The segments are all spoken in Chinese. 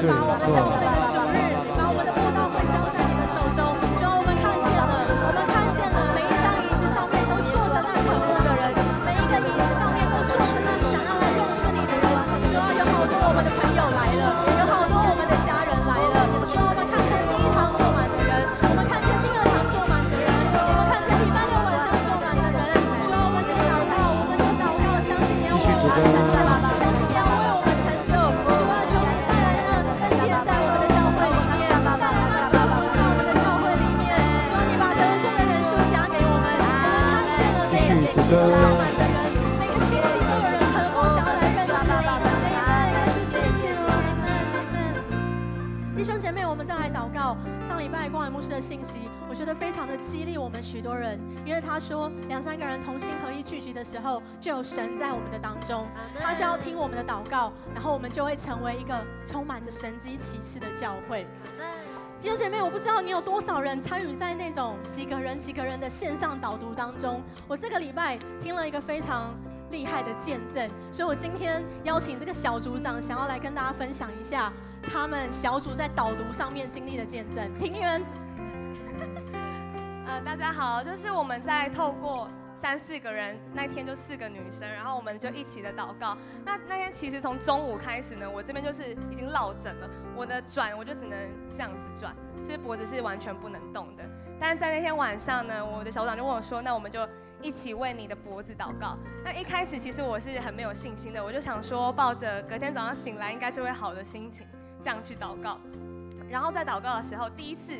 是把我们教会的主日，你。谢谢你，弟兄姐妹，我们再来祷告。上礼拜光远牧师的信息，我觉得非常的激励我们许多人，因为他说两三个人同心合意聚集的时候，就有神在我们的当中，他是要听我们的祷告，然后我们就会成为一个充满着神机骑士的教会。弟兄姐妹，我不知道你有多少人参与在那种几个人几个人的线上导读当中。我这个礼拜听了一个非常厉害的见证，所以我今天邀请这个小组长，想要来跟大家分享一下他们小组在导读上面经历的见证。庭园，呃，大家好，就是我们在透过三四个人，那天就四个女生，然后我们就一起的祷告。那那天其实从中午开始呢，我这边就是已经落枕了，我的转我就只能这样子转，就是脖子是完全不能动的。但是在那天晚上呢，我的小组长就问我说：“那我们就一起为你的脖子祷告。”那一开始其实我是很没有信心的，我就想说抱着隔天早上醒来应该就会好的心情这样去祷告。然后在祷告的时候，第一次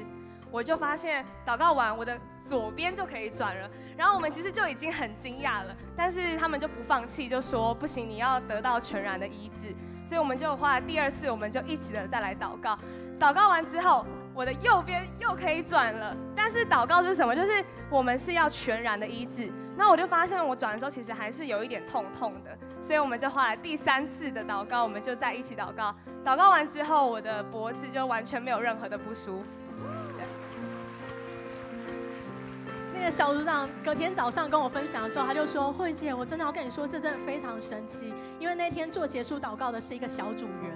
我就发现祷告完我的左边就可以转了。然后我们其实就已经很惊讶了，但是他们就不放弃，就说不行，你要得到全然的医治。所以我们就花了第二次，我们就一起的再来祷告。祷告完之后，我的右边又可以转了。但是祷告是什么？就是我们是要全然的医治。那我就发现我转的时候其实还是有一点痛痛的，所以我们就花了第三次的祷告，我们就在一起祷告。祷告完之后，我的脖子就完全没有任何的不舒服。那个小组长隔天早上跟我分享的时候，他就说：“慧姐，我真的要跟你说，这真的非常神奇。因为那天做结束祷告的是一个小组员，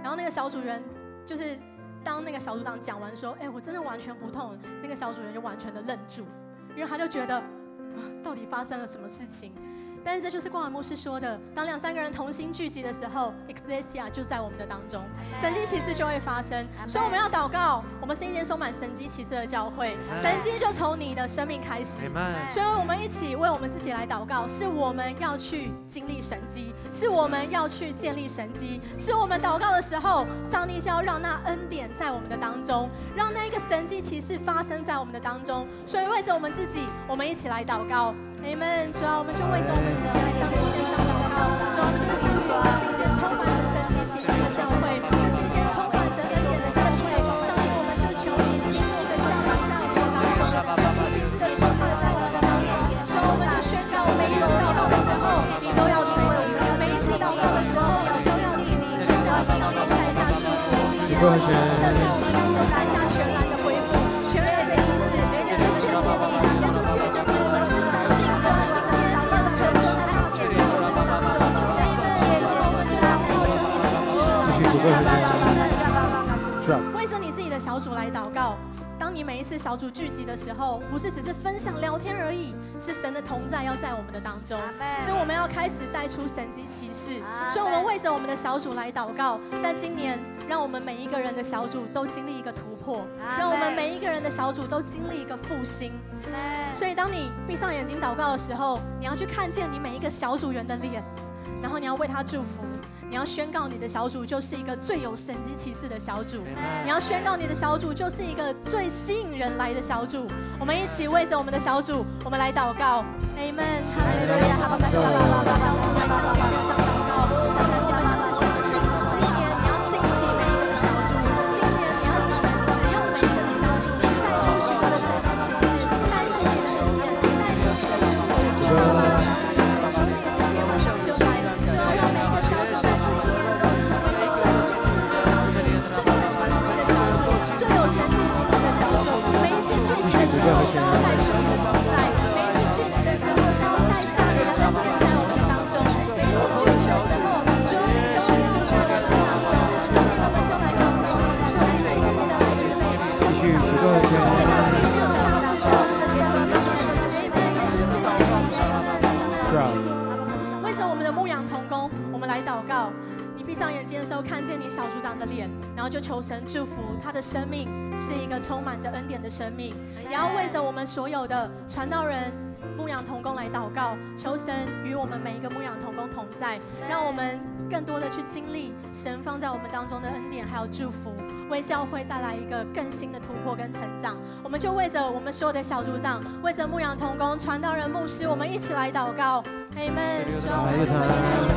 然后那个小组员就是当那个小组长讲完说：‘哎，我真的完全不痛’，那个小组员就完全的愣住，因为他就觉得、到底发生了什么事情。”但是这就是光华牧师说的，当两三个人同心聚集的时候，Exesia 就在我们的当中，神迹奇事就会发生。所以我们要祷告，我们是一间充满神迹奇事的教会，神迹就从你的生命开始。所以我们一起为我们自己来祷告，是我们要去经历神迹，是我们要去建立神迹，是我们祷告的时候，上帝是要让那恩典在我们的当中，让那一个神迹奇事发生在我们的当中。所以为着我们自己，我们一起来祷告。Amen。主啊，我们就为着我们自己来向你献上祷告。主啊，我们相信这是一间充满着神迹奇事的教会，这是一间充满着恩典的教会。上帝，我们就求你亲自的降临在我们的当中，亲自的充满在我们的当中。主啊，我们宣告，每一次祷告的时候，你都要出来；每一次祷告的时候，你都要起你，只要听到你带下祝福，小组来祷告。当你每一次小组聚集的时候，不是只是分享聊天而已，是神的同在要在我们的当中，是我们要开始带出神迹奇事。所以，我们为着我们的小组来祷告，在今年，让我们每一个人的小组都经历一个突破，让我们每一个人的小组都经历一个复兴。所以，当你闭上眼睛祷告的时候，你要去看见你每一个小组员的脸，然后你要为他祝福。你要宣告你的小组就是一个最有神机骑士的小组，你要宣告你的小组就是一个最吸引人来的小组。我们一起为着我们的小组，我们来祷告，Amen，为着我们的牧羊童工我们来祷告你闭上眼睛的时候看见你小组长的脸然后就求神祝福他的生命是一个充满着恩典的生命。也要为着我们所有的传道人牧羊童工来祷告求神与我们每一个牧羊童工同在让我们更多的去经历神放在我们当中的恩典还有祝福。为教会带来一个更新的突破跟成长。我们就为着我们所有的小组长，为着牧羊童工、传道人、牧师，我们一起来祷告。阿门。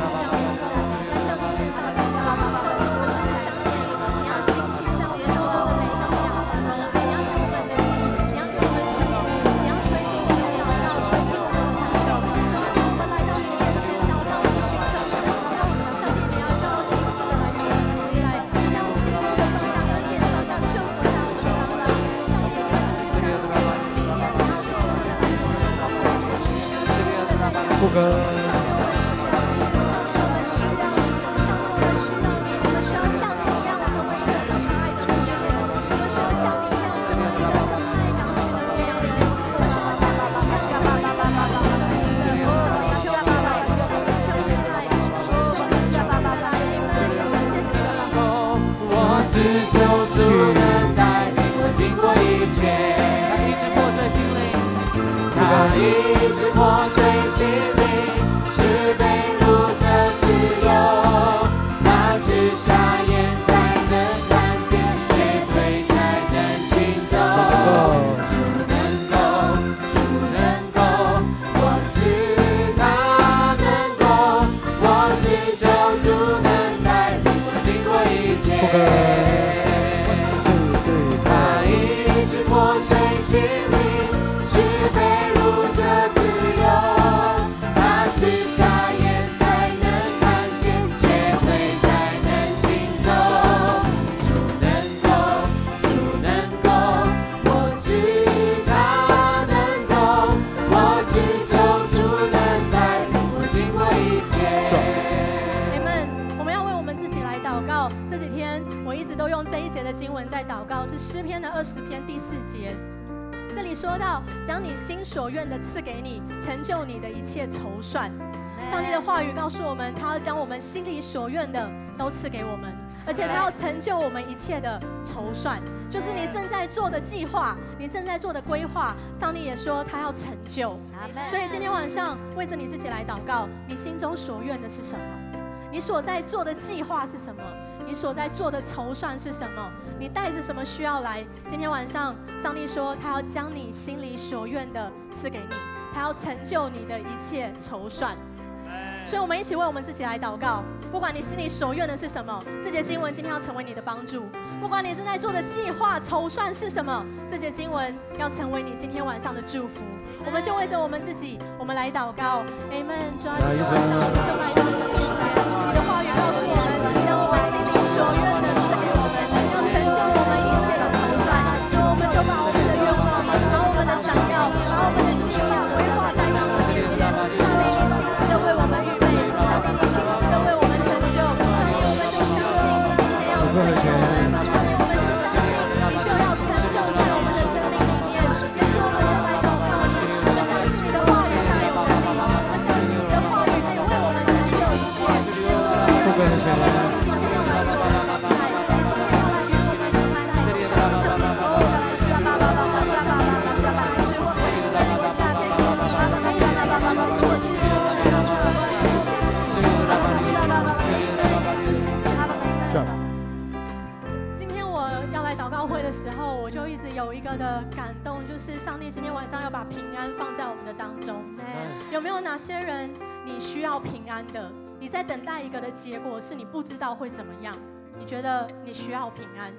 的是诗篇的二十篇第四节。这里说到，将你心所愿的赐给你，成就你的一切筹算。上帝的话语告诉我们，他要将我们心里所愿的都赐给我们，而且他要成就我们一切的筹算，就是你正在做的计划，你正在做的规划，上帝也说他要成就。所以今天晚上为着你自己来祷告，你心中所愿的是什么？你所在做的计划是什么？你所在做的筹算是什么？你带着什么需要来？今天晚上，上帝说他要将你心里所愿的赐给你，他要成就你的一切筹算。所以，我们一起为我们自己来祷告。不管你心里所愿的是什么，这节经文今天要成为你的帮助。不管你正在做的计划筹算是什么，这节经文要成为你今天晚上的祝福。我们就为着我们自己，我们来祷告。Amen。主啊，今天晚上我们就来有一个的感动，就是上帝今天晚上要把平安放在我们的当中。有没有哪些人你需要平安的？你在等待一个的结果，是你不知道会怎么样？你觉得你需要平安？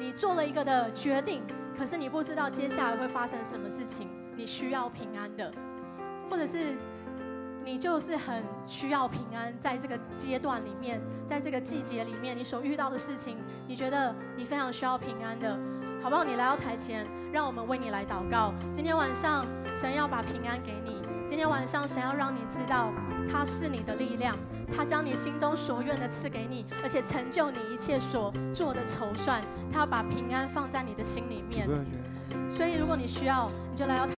你做了一个的决定，可是你不知道接下来会发生什么事情，你需要平安的，或者是你就是很需要平安，在这个阶段里面，在这个季节里面，你所遇到的事情，你觉得你非常需要平安的，好不好？你来到台前，让我们为你来祷告。今天晚上，神要把平安给你。今天晚上，神要让你知道，他是你的力量，他将你心中所愿的赐给你，而且成就你一切所做的筹算。他要把平安放在你的心里面。所以，如果你需要，你就来到。